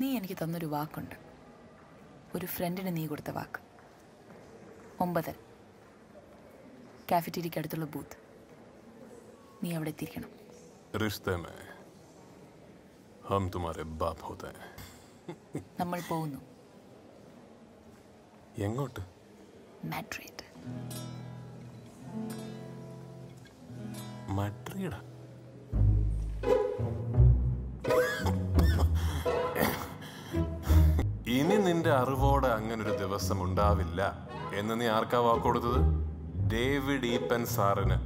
നീ എനിക്ക് തന്നൊരു വാക്കുണ്ട്. ഒരു ഫ്രണ്ടിന് നീ കൊടുത്ത വാക്ക്. ഒമ്പത് കാഫറ്റീരിയയ്ക്ക് അടുത്തുള്ള ബൂത്ത് നീ അവിടെ എത്തിയിരിക്കണം. നമ്മൾ പോകുന്നു. എങ്ങോട്ട്? മാഡ്രിഡ് മാഡ്രിഡാ നിന്റെ അറിവോടെ അങ്ങനൊരു ദിവസം ഉണ്ടാവില്ല എന്ന് നീ ആർക്കാ വാക്ക് കൊടുത്തത്? ഡേവിഡ് ഈപ്പൻ സാറിന്.